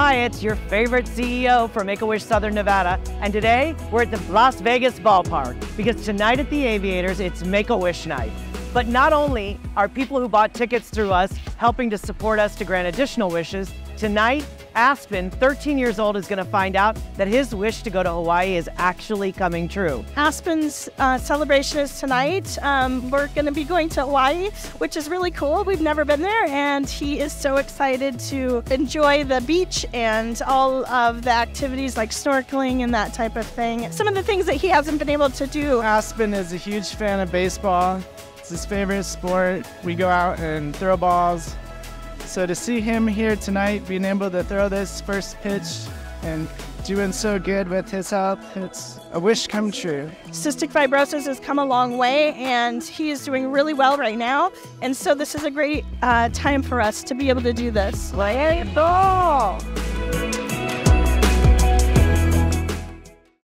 Hi, it's your favorite CEO from Make a Wish Southern Nevada, and today we're at the Las Vegas ballpark because tonight at the Aviators it's Make a Wish night. But not only are people who bought tickets through us helping to support us to grant additional wishes, tonight Aspen, 13 years old, is going to find out that his wish to go to Hawaii is actually coming true. Aspen's uh, celebration is tonight. Um, we're going to be going to Hawaii, which is really cool. We've never been there, and he is so excited to enjoy the beach and all of the activities like snorkeling and that type of thing. Some of the things that he hasn't been able to do. Aspen is a huge fan of baseball. It's his favorite sport. We go out and throw balls. So to see him here tonight, being able to throw this first pitch and doing so good with his health, it's a wish come true. Cystic fibrosis has come a long way, and he is doing really well right now. And so this is a great uh, time for us to be able to do this. Play